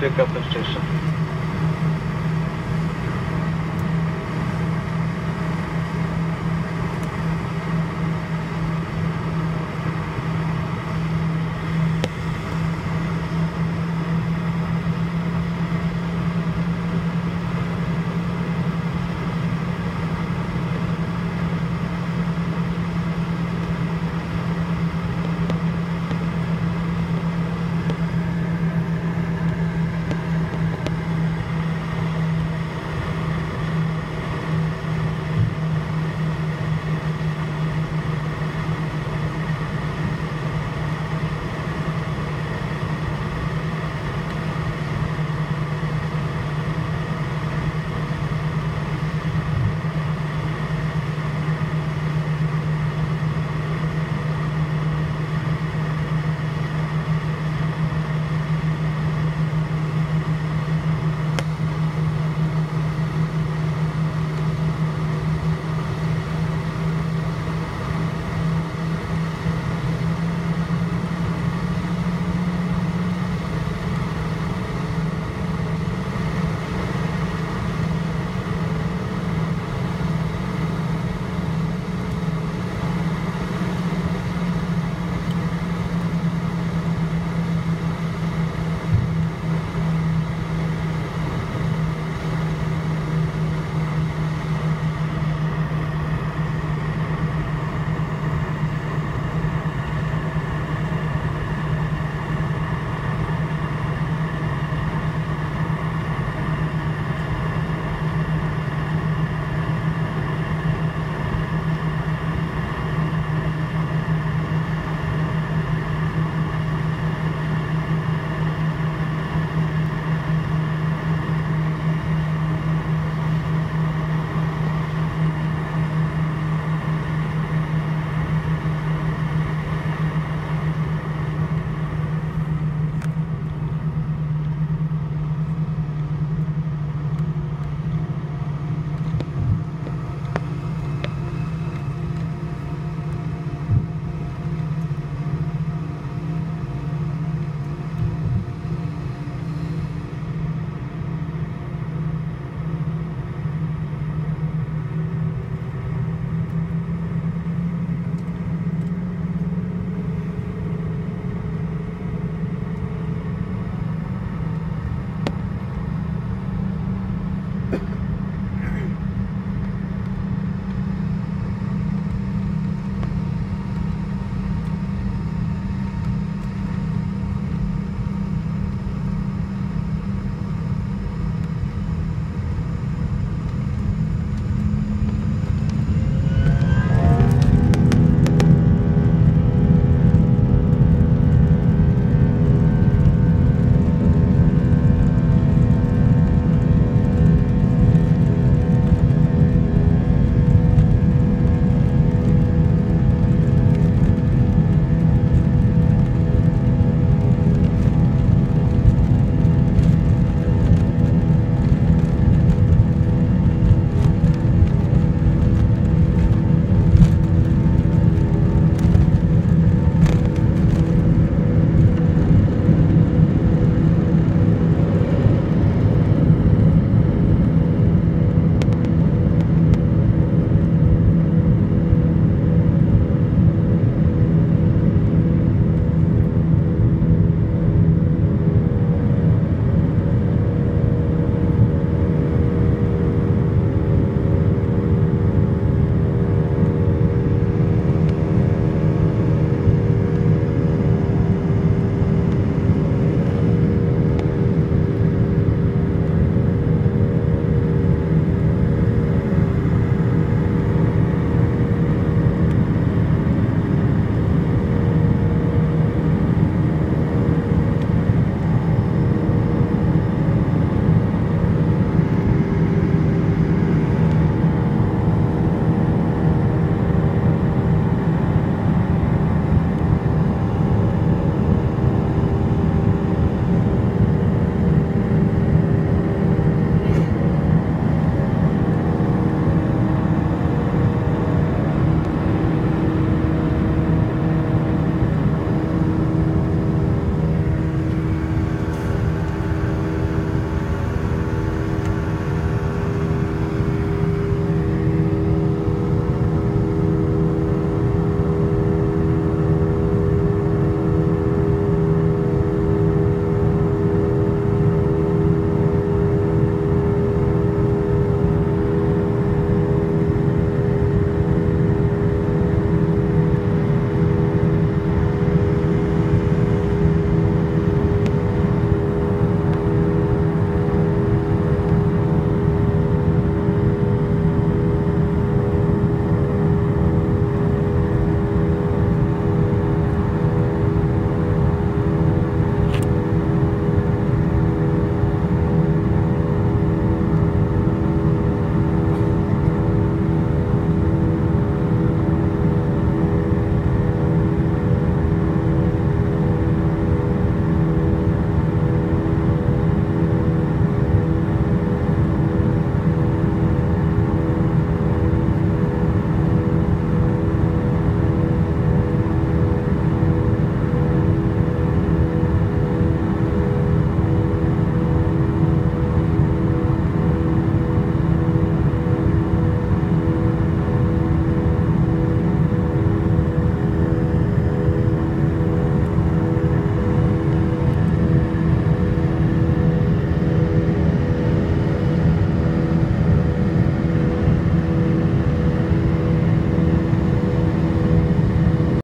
take up the station.